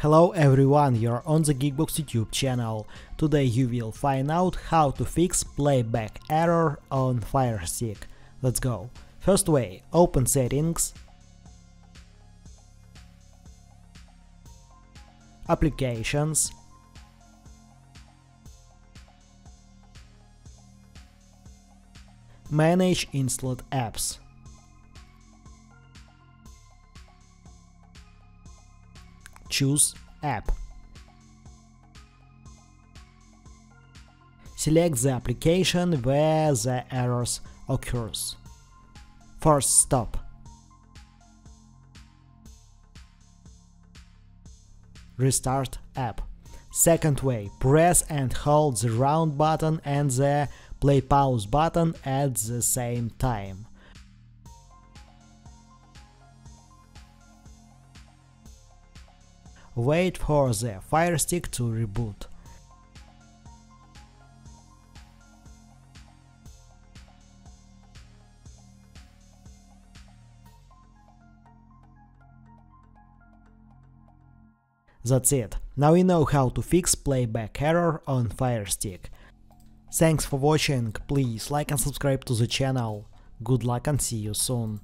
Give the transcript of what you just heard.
Hello everyone, you're on the Geekbox YouTube channel. Today you will find out how to fix playback error on Fire Stick. Let's go. First way, open settings, applications, manage installed apps. Choose App. Select the application where the errors occurs. Force stop. Restart app. Second way, press and hold the round button and the play pause button at the same time. Wait for the Fire Stick to reboot. That's it. Now you know how to fix playback error on Fire Stick. Thanks for watching, please like and subscribe to the channel. Good luck and see you soon.